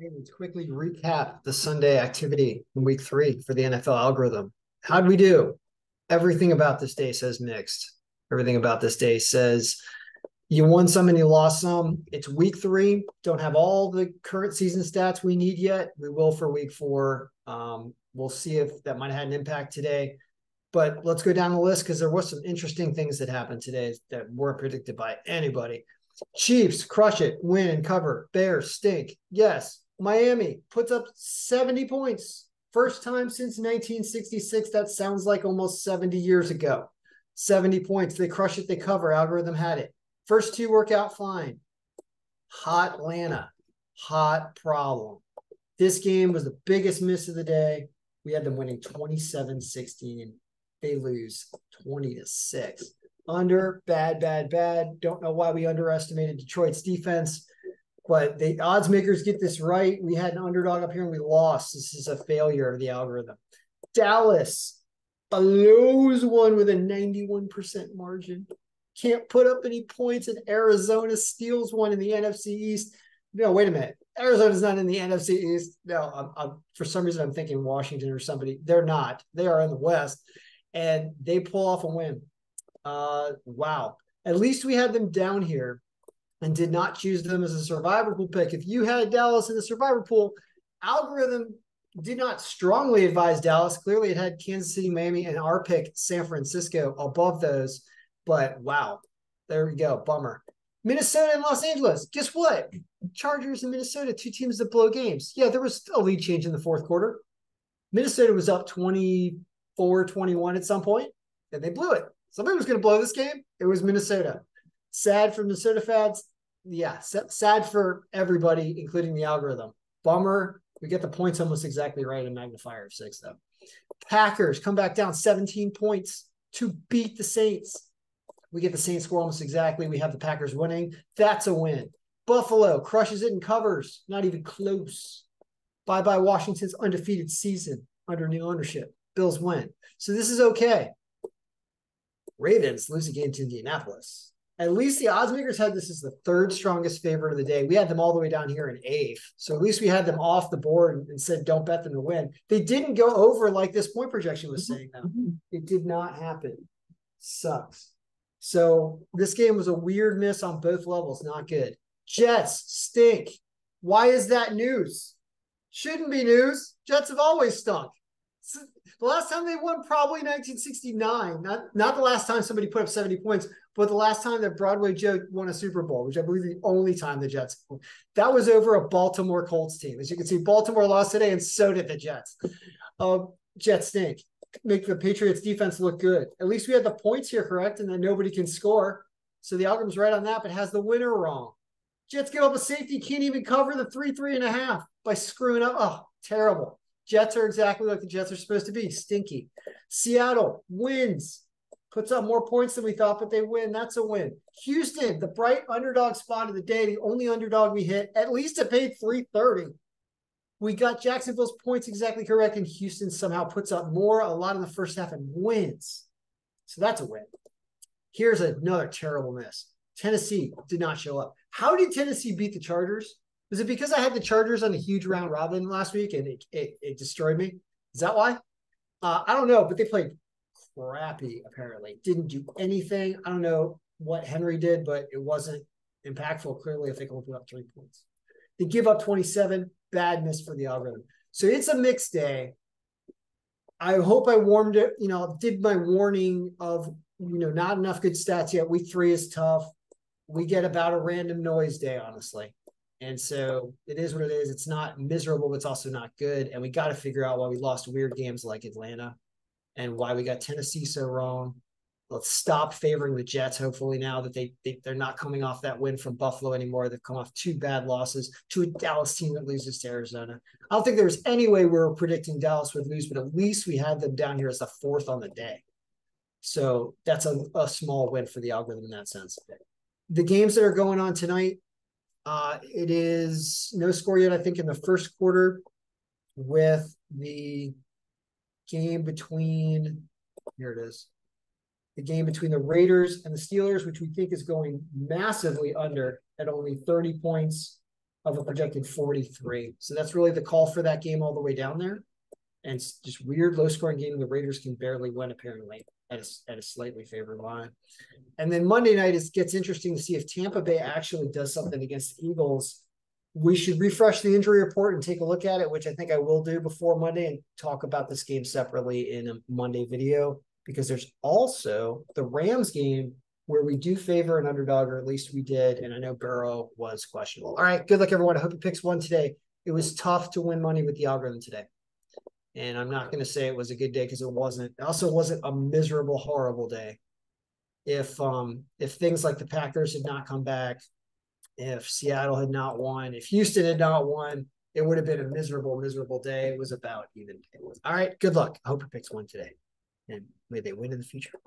Let's quickly recap the Sunday activity in week three for the NFL algorithm. How'd we do? Everything about this day says mixed. Everything about this day says you won some and you lost some. It's week three. Don't have all the current season stats we need yet. We will for week four. Um, we'll see if that might have had an impact today. But let's go down the list because there was some interesting things that happened today that weren't predicted by anybody. Chiefs crush it, win and cover. Bears stink. Yes, Miami puts up 70 points. First time since 1966. That sounds like almost 70 years ago. 70 points. They crush it, they cover. Algorithm had it. First two work out fine. Hot Atlanta. Hot problem. This game was the biggest miss of the day. We had them winning 27 16. They lose 20 to 6. Under, bad, bad, bad. Don't know why we underestimated Detroit's defense. But the odds makers get this right. We had an underdog up here and we lost. This is a failure of the algorithm. Dallas blows one with a 91% margin. Can't put up any points, and Arizona steals one in the NFC East. No, wait a minute. Arizona's not in the NFC East. No, I'm, I'm, for some reason I'm thinking Washington or somebody. They're not. They are in the West, and they pull off a win. Uh, wow. At least we had them down here and did not choose them as a survivor pool pick. If you had Dallas in the survivor pool, algorithm did not strongly advise Dallas. Clearly, it had Kansas City, Miami, and our pick, San Francisco, above those. But wow, there we go. Bummer. Minnesota and Los Angeles. Guess what? Chargers and Minnesota, two teams that blow games. Yeah, there was a lead change in the fourth quarter. Minnesota was up 24 21 at some point, and they blew it. Somebody was going to blow this game. It was Minnesota. Sad for Minnesota fans. Yeah, sad for everybody, including the algorithm. Bummer. We get the points almost exactly right. in magnifier of six, though. Packers come back down 17 points to beat the Saints. We get the Saints score almost exactly. We have the Packers winning. That's a win. Buffalo crushes it and covers. Not even close. Bye bye Washington's undefeated season under new ownership. Bills win. So this is okay. Ravens lose a game to Indianapolis. At least the odds makers had this as the third strongest favorite of the day. We had them all the way down here in eighth. So at least we had them off the board and said, don't bet them to win. They didn't go over like this point projection was saying, though. Mm-hmm. It did not happen. Sucks. So this game was a weird miss on both levels. Not good. Jets stink. Why is that news? Shouldn't be news. Jets have always stunk. The last time they won, probably 1969. Not not the last time somebody put up 70 points, but the last time that Broadway Joe won a Super Bowl, which I believe the only time the Jets. That was over a Baltimore Colts team. As you can see, Baltimore lost today, and so did the Jets. Uh, Jets stink. Make the Patriots defense look good. At least we had the points here correct, and then nobody can score. So the algorithm's right on that, but has the winner wrong. Jets give up a safety, can't even cover the three, three and a half by screwing up. Oh, terrible. Jets are exactly like the Jets are supposed to be stinky. Seattle wins, puts up more points than we thought, but they win. That's a win. Houston, the bright underdog spot of the day, the only underdog we hit, at least it paid 330. We got Jacksonville's points exactly correct, and Houston somehow puts up more a lot in the first half and wins. So that's a win. Here's another terrible miss. Tennessee did not show up. How did Tennessee beat the Chargers? Was it because I had the Chargers on a huge round robin last week and it, it, it destroyed me? Is that why? Uh, I don't know, but they played crappy, apparently. Didn't do anything. I don't know what Henry did, but it wasn't impactful, clearly, if they can put up three points. They give up 27. Bad miss for the algorithm. So it's a mixed day. I hope I warmed it, you know, did my warning of, you know, not enough good stats yet. Week three is tough. We get about a random noise day, honestly. And so it is what it is. It's not miserable, but it's also not good. And we got to figure out why we lost weird games like Atlanta and why we got Tennessee so wrong. Let's stop favoring the Jets. Hopefully, now that they, they they're not coming off that win from Buffalo anymore, they've come off two bad losses to a Dallas team that loses to Arizona. I don't think there was any way we were predicting Dallas would lose, but at least we had them down here as the fourth on the day. So that's a, a small win for the algorithm in that sense. The games that are going on tonight, uh, it is no score yet, I think, in the first quarter with the game between, here it is, the game between the Raiders and the Steelers, which we think is going massively under at only 30 points. of a projected 43. So that's really the call for that game all the way down there. And it's just weird low scoring game. The Raiders can barely win, apparently, at a, at a slightly favored line. And then Monday night, it gets interesting to see if Tampa Bay actually does something against the Eagles. We should refresh the injury report and take a look at it, which I think I will do before Monday and talk about this game separately in a Monday video because there's also the Rams game where we do favor an underdog, or at least we did. And I know Burrow was questionable. All right. Good luck, everyone. I hope you picks one today. It was tough to win money with the algorithm today. And I'm not going to say it was a good day because it wasn't. It also wasn't a miserable, horrible day. If um if things like the Packers had not come back, if Seattle had not won, if Houston had not won, it would have been a miserable, miserable day. It was about even. All right. Good luck. I hope your picks won today. And may they win in the future.